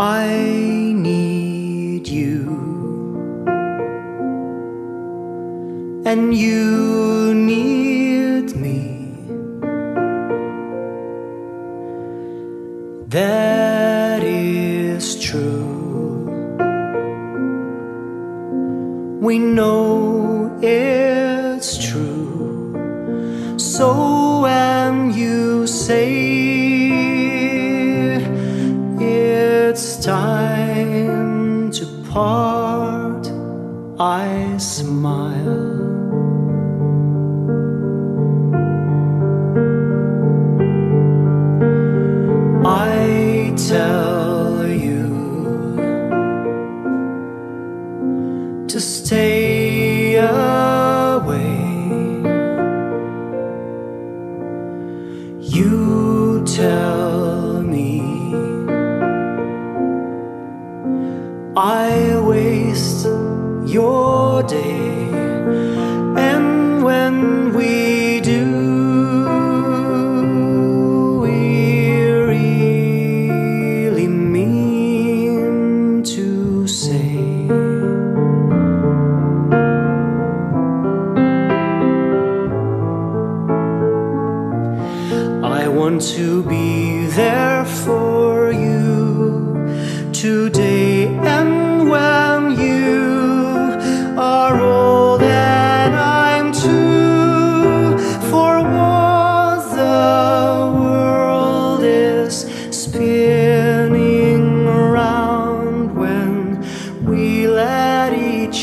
I need you, and you need me. That is true. We know it's true. So when you say time to part, I smile. I tell you to stay away. You tell I waste your day, and when we do, we really mean to say. I want to be there for you today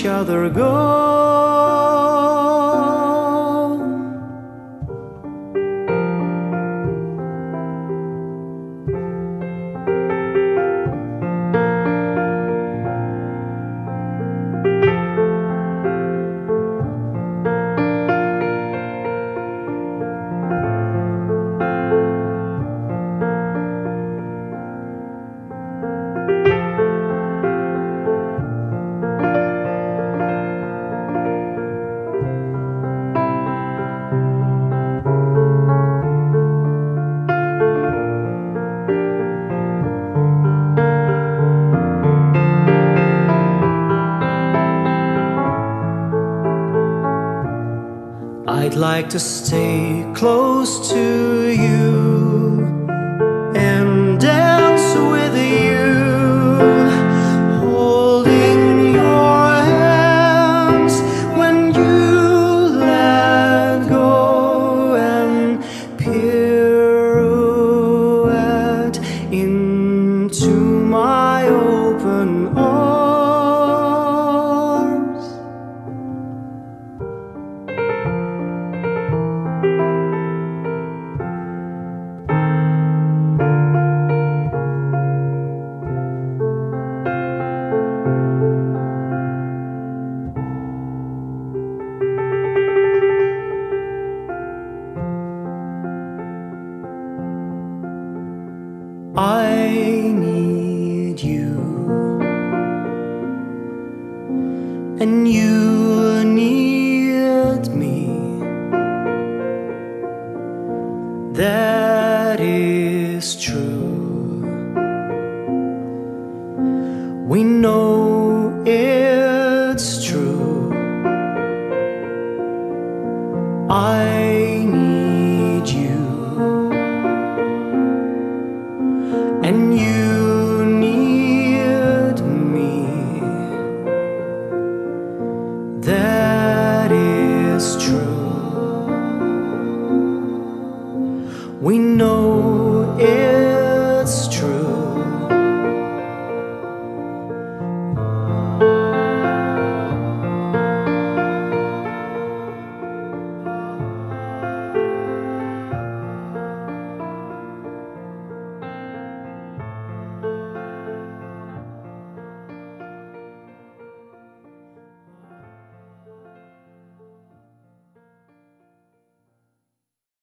other go. I'd like to stay close to you and dance with you, holding your hands when you let go and pirouette into my open arms. I need you, and you need me. That is true. We know it's that is true. We know.